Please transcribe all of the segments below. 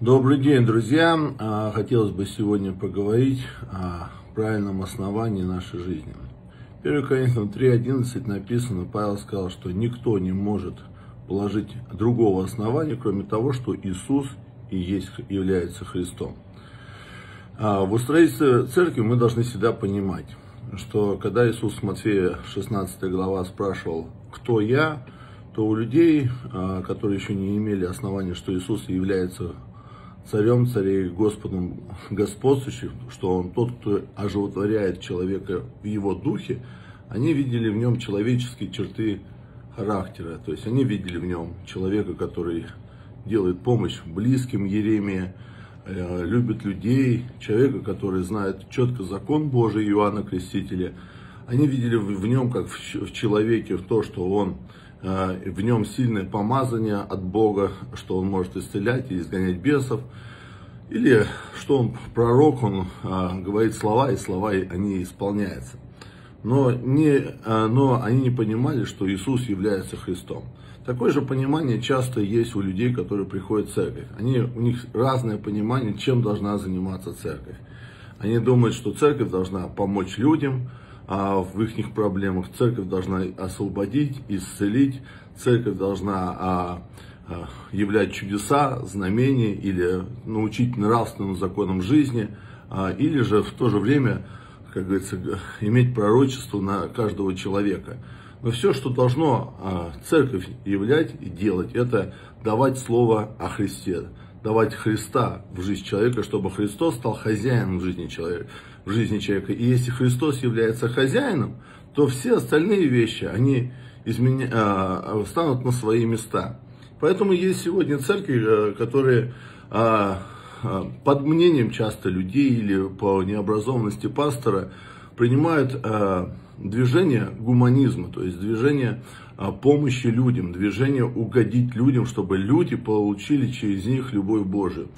Добрый день, друзья! А, хотелось бы сегодня поговорить о правильном основании нашей жизни. 1 Коринфянам 3.11 написано, Павел сказал, что никто не может положить другого основания, кроме того, что Иисус и есть, является Христом. А, в устроительстве церкви мы должны всегда понимать, что когда Иисус Матфея 16 глава спрашивал, кто я, то у людей, а, которые еще не имели основания, что Иисус является царем царей, Господом господствующим, что он тот, кто оживотворяет человека в его духе, они видели в нем человеческие черты характера. То есть они видели в нем человека, который делает помощь близким Еремия, э, любит людей, человека, который знает четко закон Божий Иоанна Крестителя. Они видели в нем, как в человеке, в то, что он в нем сильное помазание от Бога, что он может исцелять и изгонять бесов, или что он пророк, он а, говорит слова, и слова они исполняются. Но, не, а, но они не понимали, что Иисус является Христом. Такое же понимание часто есть у людей, которые приходят в церковь. Они, у них разное понимание, чем должна заниматься церковь. Они думают, что церковь должна помочь людям, а, в их проблемах. Церковь должна освободить, исцелить. Церковь должна а, а, являть чудеса, знамения или научить нравственным законам жизни, или же в то же время, как говорится, иметь пророчество на каждого человека. Но все, что должно церковь являть и делать, это давать слово о Христе, давать Христа в жизнь человека, чтобы Христос стал хозяином в жизни человека в жизни человека. И если Христос является хозяином, то все остальные вещи, они изменя... А, станут на свои места. Поэтому есть сегодня церкви, э, которые а, а, под мнением часто людей или по необразованности пастора принимают движение гуманизма, то есть движение помощи людям, движение угодить людям, чтобы люди получили через них любовь Божию.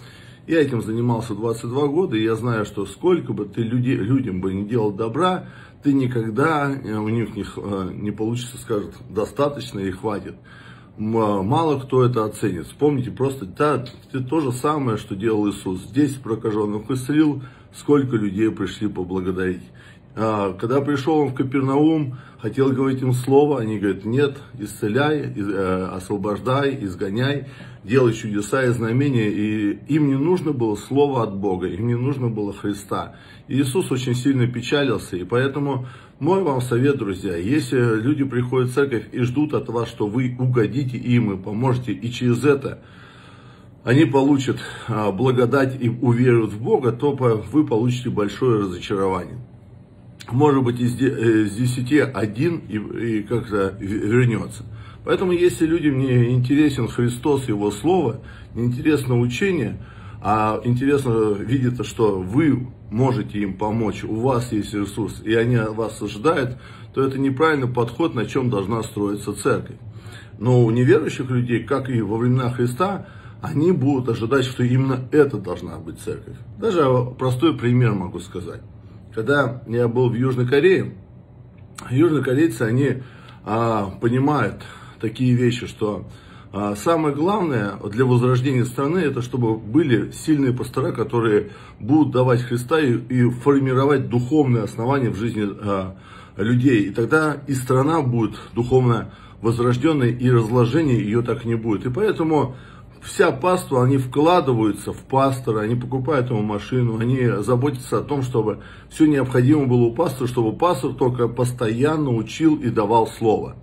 Я этим занимался 22 года, и я знаю, что сколько бы ты люди, людям бы не делал добра, ты никогда, э, у них не, э, не получится, скажут, достаточно и хватит. Мало кто это оценит. Вспомните просто да, это то же самое, что делал Иисус. Здесь прокаженных исцелил, сколько людей пришли поблагодарить. А, когда пришел он в Капернаум, хотел говорить им слово, они говорят, нет, исцеляй, э, освобождай, изгоняй, делай чудеса и знамения. И им не нужно было слово от Бога, им не нужно было Христа. И Иисус очень сильно печалился, и поэтому мой вам совет, друзья, если люди приходят в церковь и ждут от вас, что вы угодите им и поможете, и через это они получат а, благодать и уверуют в Бога, то вы получите большое разочарование может быть, из 10 э, один и, и как-то вернется. Поэтому, если людям не интересен Христос, Его Слово, не интересно учение, а интересно видит, что вы можете им помочь, у вас есть ресурс, и они вас ожидают, то это неправильный подход, на чем должна строиться церковь. Но у неверующих людей, как и во времена Христа, они будут ожидать, что именно это должна быть церковь. Даже простой пример могу сказать когда я был в Южной Корее, южнокорейцы, они а, понимают такие вещи, что а, самое главное для возрождения страны, это чтобы были сильные пастора, которые будут давать Христа и, и формировать духовные основания в жизни а, людей. И тогда и страна будет духовно возрожденной, и разложения ее так не будет. И поэтому вся паства, они вкладываются в пастора, они покупают ему машину, они заботятся о том, чтобы все необходимое было у пастора, чтобы пастор только постоянно учил и давал слово.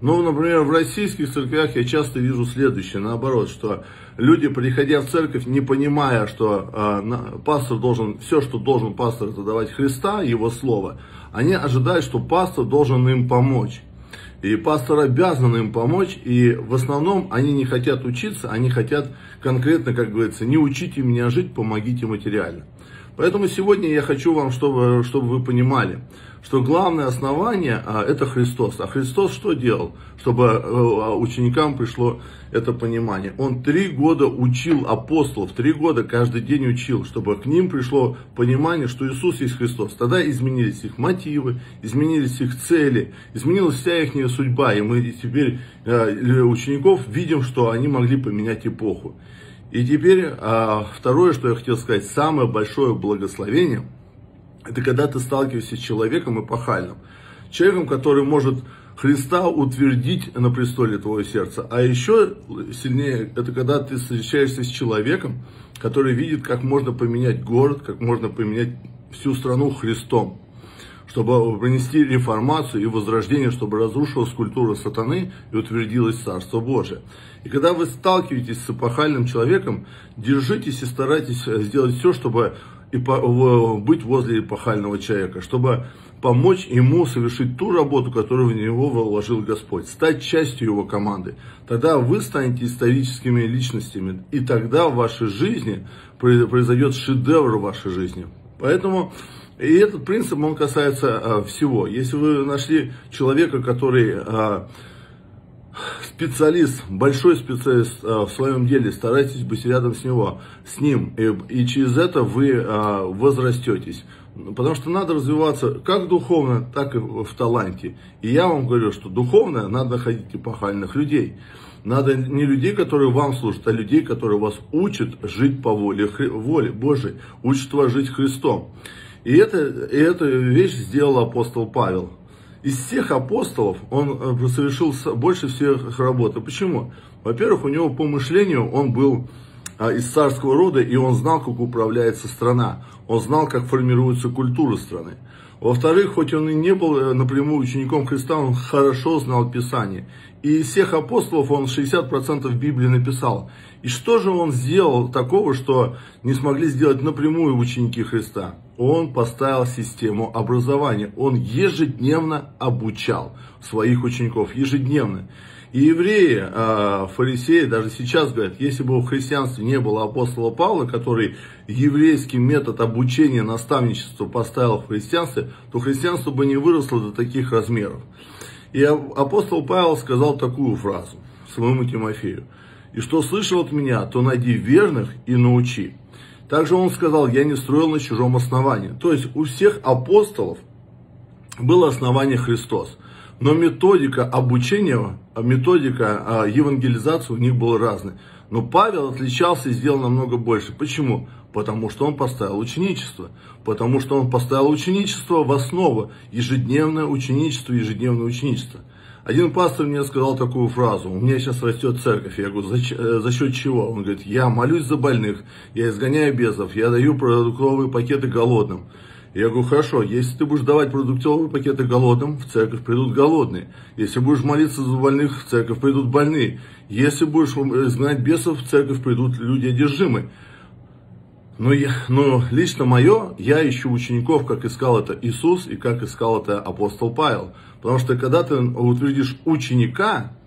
Но, например, в российских церквях я часто вижу следующее, наоборот, что люди, приходя в церковь, не понимая, что э, пастор должен, все, что должен пастор, это давать Христа, его слово, они ожидают, что пастор должен им помочь. И пастор обязан им помочь, и в основном они не хотят учиться, они хотят конкретно, как говорится, не учите меня жить, помогите материально. Поэтому сегодня я хочу вам, чтобы, чтобы вы понимали, что главное основание а, это Христос. А Христос что делал, чтобы а, ученикам пришло это понимание? Он три года учил апостолов, три года каждый день учил, чтобы к ним пришло понимание, что Иисус есть Христос. Тогда изменились их мотивы, изменились их цели, изменилась вся их судьба. И мы теперь а, учеников видим, что они могли поменять эпоху. И теперь а, второе, что я хотел сказать, самое большое благословение, это когда ты сталкиваешься с человеком эпохальным. Человеком, который может Христа утвердить на престоле твоего сердца. А еще сильнее, это когда ты встречаешься с человеком, который видит, как можно поменять город, как можно поменять всю страну Христом чтобы принести реформацию и возрождение, чтобы разрушилась культура сатаны и утвердилось Царство Божие. И когда вы сталкиваетесь с эпохальным человеком, держитесь и старайтесь сделать все, чтобы быть возле эпохального человека, чтобы помочь ему совершить ту работу, которую в него вложил Господь, стать частью его команды. Тогда вы станете историческими личностями, и тогда в вашей жизни произойдет шедевр в вашей жизни. Поэтому и этот принцип, он касается а, всего. Если вы нашли человека, который а, специалист, большой специалист а, в своем деле, старайтесь быть рядом с него, с ним, и, и через это вы а, возрастетесь. Потому что надо развиваться как духовно, так и в таланте. И я вам говорю, что духовно надо находить эпохальных людей. Надо не людей, которые вам служат, а людей, которые вас учат жить по воле, воле Божией, учат вас жить Христом. И, это, и эту вещь сделал апостол Павел. Из всех апостолов он э, совершил больше всех работы. Почему? Во-первых, у него по мышлению он был а, из царского рода, и он знал, как управляется страна. Он знал, как формируется культура страны. Во-вторых, хоть он и не был э, напрямую учеником Христа, он хорошо знал Писание. И из всех апостолов он 60% Библии написал. И что же он сделал такого, что не смогли сделать напрямую ученики Христа? Он поставил систему образования. Он ежедневно обучал своих учеников. Ежедневно. И евреи, а, фарисеи даже сейчас говорят, если бы в христианстве не было апостола Павла, который еврейский метод обучения, наставничества поставил в христианстве, то христианство бы не выросло до таких размеров. И апостол Павел сказал такую фразу своему Тимофею. «И что слышал от меня, то найди верных и научи». Также он сказал, я не строил на чужом основании. То есть у всех апостолов было основание Христос. Но методика обучения, методика а, евангелизации у них была разная. Но Павел отличался и сделал намного больше. Почему? Потому что он поставил ученичество. Потому что он поставил ученичество в основу. Ежедневное ученичество, ежедневное ученичество. Один пастор мне сказал такую фразу, у меня сейчас растет церковь, я говорю, за, э, за счет чего? Он говорит, я молюсь за больных, я изгоняю безов, я даю продуктовые пакеты голодным. Я говорю, хорошо, если ты будешь давать продуктовые пакеты голодным, в церковь придут голодные. Если будешь молиться за больных, в церковь придут больные. Если будешь изгнать бесов, в церковь придут люди одержимые. Но, я, но лично мое, я ищу учеников, как искал это Иисус и как искал это апостол Павел. Потому что когда ты утвердишь ученика,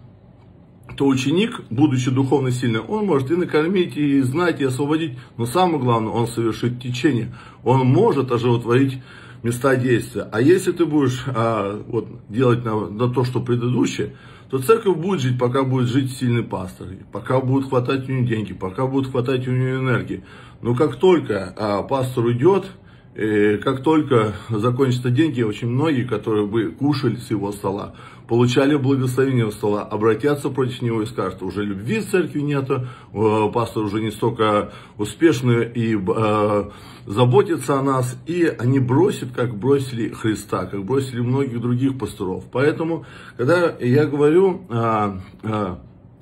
то ученик, будучи духовно сильным, он может и накормить, и знать, и освободить, но самое главное, он совершит течение. Он может оживотворить места действия. А если ты будешь а, вот, делать на, на то, что предыдущее, то церковь будет жить, пока будет жить сильный пастор, пока будет хватать у нее деньги, пока будет хватать у нее энергии. Но как только а, пастор уйдет, и как только закончатся деньги, очень многие, которые бы кушали с его стола, получали благословение у стола, обратятся против него и скажут, уже любви в церкви нету, э, пастор уже не столько успешный и э, заботится о нас, и они бросят, как бросили Христа, как бросили многих других пасторов. Поэтому, когда я говорю... Э, э,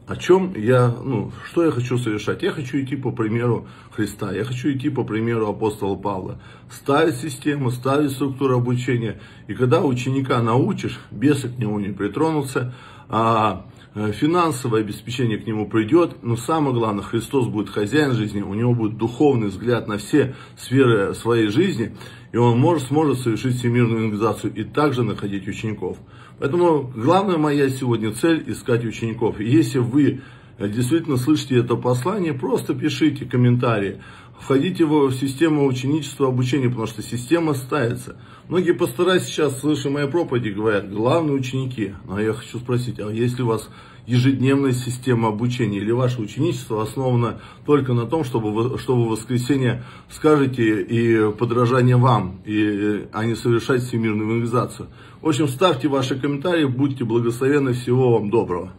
о чем я, ну, что я хочу совершать? Я хочу идти по примеру Христа, я хочу идти по примеру апостола Павла. Ставить систему, ставить структуру обучения. И когда ученика научишь, бесы к нему не притронутся, а финансовое обеспечение к нему придет, но самое главное, Христос будет хозяин жизни, у него будет духовный взгляд на все сферы своей жизни, и он может, сможет совершить всемирную организацию и также находить учеников. Поэтому главная моя сегодня цель искать учеников. И если вы действительно слышите это послание, просто пишите комментарии. Входите в систему ученичества обучения, потому что система ставится. Многие пастора сейчас, слыша мои проповеди, говорят, главные ученики. Но я хочу спросить, а если у вас ежедневная система обучения или ваше ученичество основано только на том, чтобы вы, чтобы в воскресенье скажете и подражание вам, и, а не совершать всемирную евангелизацию. В общем, ставьте ваши комментарии, будьте благословенны, всего вам доброго.